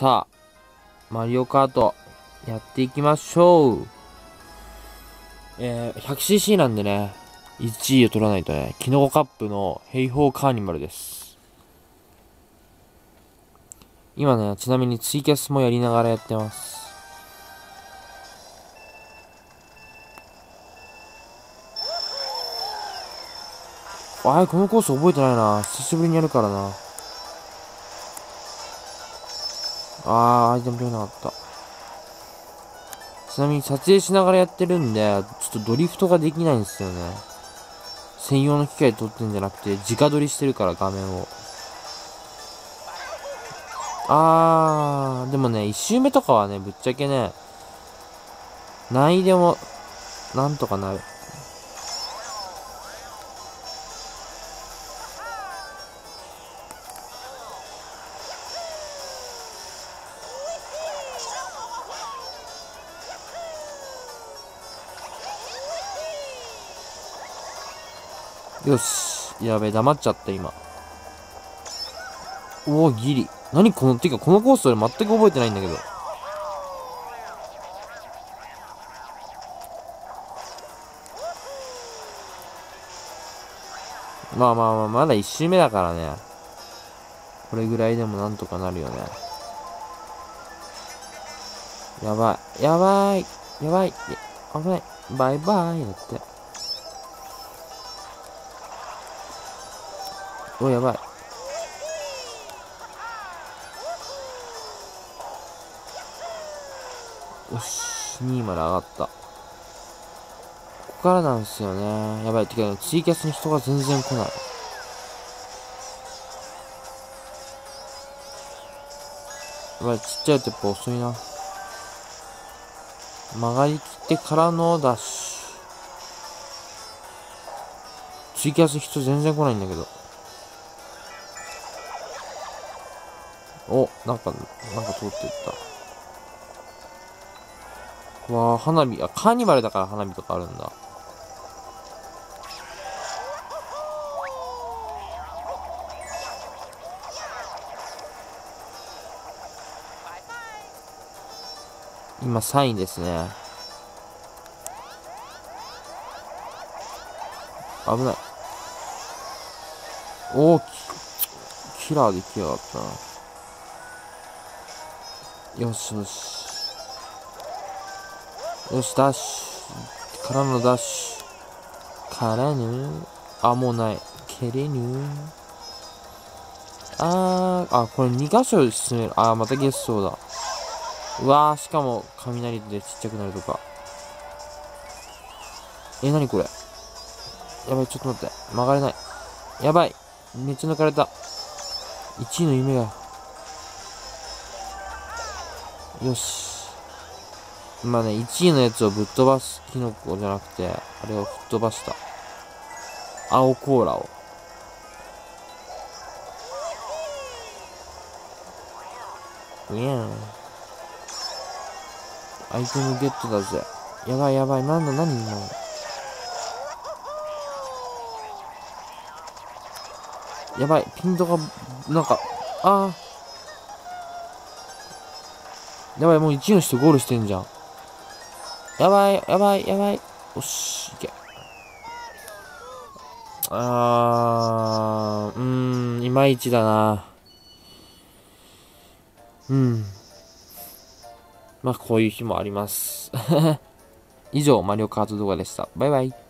さあ、マリオカート、やっていきましょう。えー、100cc なんでね、1位を取らないとね、キノコカップの平方カーニバルです。今ね、ちなみにツイキャスもやりながらやってます。あ、このコース覚えてないな。久しぶりにやるからな。あー、アイテム取れなかった。ちなみに撮影しながらやってるんで、ちょっとドリフトができないんですよね。専用の機械で撮ってんじゃなくて、直撮りしてるから画面を。あー、でもね、1周目とかはね、ぶっちゃけね、何位でも、なんとかなる。よし。やべえ、黙っちゃった、今。おお、ギリ。何この、てか、このコース俺全く覚えてないんだけど。まあまあまあ、まだ1周目だからね。これぐらいでもなんとかなるよね。やばい。やばい。やばい。危ない。バイバイ。だって。お、やばい。よし、2位まで上がった。ここからなんですよね。やばいっ。てか、ツイキャスに人が全然来ない。やばい、ちっちゃいとやっぱ遅いな。曲がりきってからのダッシュ。ツイキャス人全然来ないんだけど。お、なんか、なんか通っていった。わあ、花火、あ、カーニバルだから花火とかあるんだ。今3位ですね。危ない。おお、キラーできやがったな。よしよし。よし、ダッシュ。からのダッシュ。からぬ。あ、もうない。けれぬ。あー、あ、これ2箇所進める。あー、またゲストだ。うわー、しかも、雷でちっちゃくなるとか。え、なにこれ？やばい、ちょっと待って。曲がれない。やばい。めっちゃ抜かれた。1位の夢が。よし。今ね、1位のやつをぶっ飛ばすキノコじゃなくて、あれを吹っ飛ばした。青コーラを。いやん。アイテムゲットだぜ。やばいやばい。なんだ、何今の？やばい。ピントが、なんか、ああ。やばい、もう1の人ゴールしてんじゃん。やばい、やばい、やばい。よし、いけ。あー、うーん、いまいちだな。うん。まあ、こういう日もあります。以上、マリオカート動画でした。バイバイ。